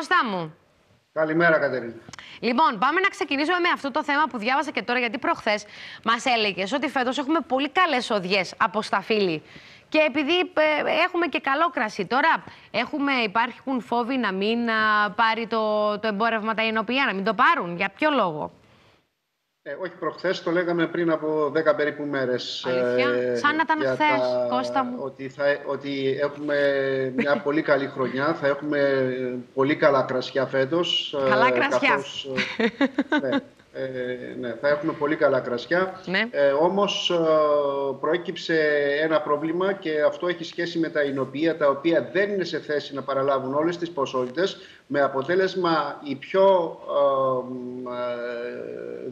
Κώστα μου. Καλημέρα, Κατερίνα. Λοιπόν, πάμε να ξεκινήσουμε με αυτό το θέμα που διάβασα και τώρα, γιατί προχθές μας έλεγες ότι φέτος έχουμε πολύ καλές οδιές από σταφύλι. Και επειδή ε, έχουμε και καλό κρασί. Τώρα έχουμε, υπάρχουν φόβοι να μην α, πάρει το, το εμπόρευμα τα ενωπία, να μην το πάρουν. Για ποιο λόγο; Ε, όχι προχθές, το λέγαμε πριν από 10 περίπου μέρες. Αλήθεια, ε, σαν να ήταν για χθες, τα- Κώστα μου. Ότι, θα, ότι έχουμε μια πολύ καλή χρονιά, θα έχουμε πολύ καλά κρασιά φέτος. ε, Καλά κρασιά. καθώς, ε, ναι, ε, ναι, θα έχουμε πολύ καλά κρασιά. Ναι. Ε, όμως ε, προέκυψε ένα πρόβλημα και αυτό έχει σχέση με τα εινοποιεία τα οποία δεν είναι σε θέση να παραλάβουν όλες τις ποσότητες με αποτέλεσμα η πιο ε, μ, ε,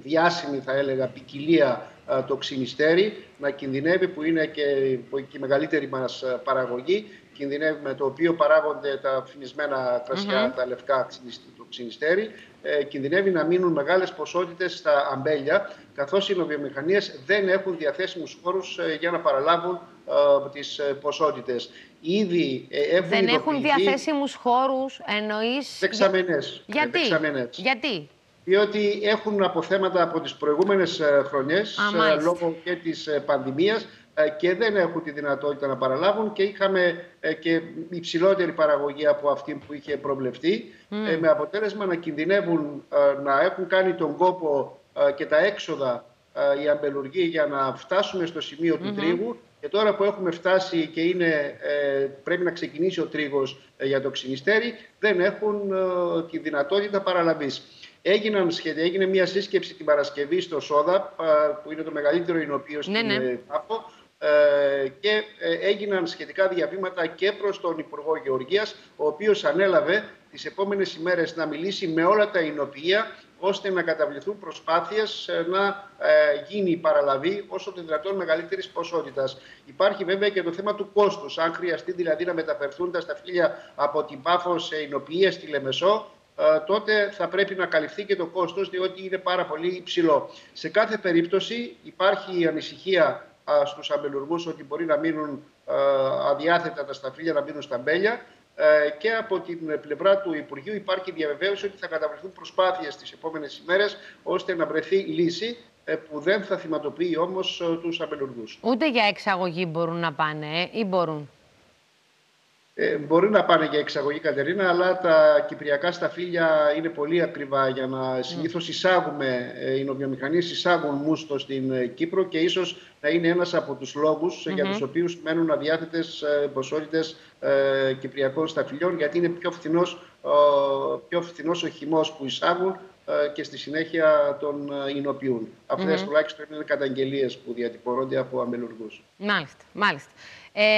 διάσημη θα έλεγα ποικιλία ε, το ξυνιστέρι να κινδυνεύει που είναι και, που- και η μεγαλύτερη μας ε, παραγωγή κινδυνεύει με το οποίο παράγονται τα φινισμένα κρασιά, τα λευκά ξυνισ- το ξυνιστέρι ε, κινδυνεύει να μείνουν μεγάλες ποσότητες στα αμπέλια καθώς οι βιομηχανίες δεν έχουν διαθέσιμους χώρους ε, για να παραλάβουν ε, τις ε, ποσότητες. Ήδη ε, έχουν Δεν έχουν ειδοποιηθεί διαθέσιμους χώρους, εννοείς... δεξαμενές. ε, Γιατί, δεξαμενές. γιατί; Διότι έχουν αποθέματα από τις προηγούμενες ε, χρονιές Α, ε, μάλιστα. λόγω και της ε, πανδημίας ε, και δεν έχουν τη δυνατότητα να παραλάβουν και είχαμε ε, και υψηλότερη παραγωγή από αυτή που είχε προβλεφτεί ε, με αποτέλεσμα να κινδυνεύουν ε, να έχουν κάνει τον κόπο ε, και τα έξοδα ε, οι αμπελουργοί για να φτάσουμε στο σημείο του τρίγου και τώρα που έχουμε φτάσει και είναι, ε, πρέπει να ξεκινήσει ο τρίγος ε, για το ξυνιστέρι δεν έχουν ε, τη δυνατότητα παραλαβής. Έγιναν, σχεδιά, έγινε μια σύσκεψη την Παρασκευή στο ΣΟΔΑ, που είναι το μεγαλύτερο εινοποιείο στην Ναι, ναι. ε, ΤΑΦΟ, ε, και ε, έγιναν σχετικά διαβήματα και προς τον Υπουργό Γεωργίας, ο οποίος ανέλαβε τις επόμενες ημέρες να μιλήσει με όλα τα εινοποιεία, ώστε να καταβληθούν προσπάθειες ε, να ε, γίνει η παραλαβή όσο το δυνατόν μεγαλύτερης ποσότητας. Υπάρχει βέβαια και το θέμα του κόστους. Αν χρειαστεί δηλαδή να μεταφερθούν τα σταφύλια από την Πάφο σε εινοποιίες στη Λεμεσό, ε, τότε θα πρέπει να καλυφθεί και το κόστος διότι είναι πάρα πολύ υψηλό. Σε κάθε περίπτωση υπάρχει η ανησυχία α, στους αμπελουργούς ότι μπορεί να μείνουν ε, αδιάθετα τα σταφύλια, να μείνουν στα μπέλια ε, και από την πλευρά του Υπουργείου υπάρχει διαβεβαίωση ότι θα καταβληθούν προσπάθειες τις επόμενες ημέρες ώστε να βρεθεί λύση ε, που δεν θα θυματοποιεί όμως ε, τους αμπελουργούς. Ούτε για εξαγωγή μπορούν να πάνε, ε, ή μπορούν; Ε, μπορεί να πάνε για εξαγωγή Κατερίνα, αλλά τα κυπριακά σταφύλια είναι πολύ ακριβά για να συνήθως εισάγουμε, ε, οι νοβιομηχανίες εισάγουν μούστο στην ε, Κύπρο και ίσως να είναι ένας από τους λόγους ε, για τους οποίους μένουν αδιάθετες ε, ποσότητες ε, κυπριακών σταφυλιών γιατί είναι πιο φθηνός, ε, πιο φθηνός ο χυμός που εισάγουν ε, και στη συνέχεια τον ε, εινοποιούν. Αυτές τουλάχιστον είναι καταγγελίες που διατυπώνονται από αμελουργούς. Μάλιστα, μάλιστα. Ε,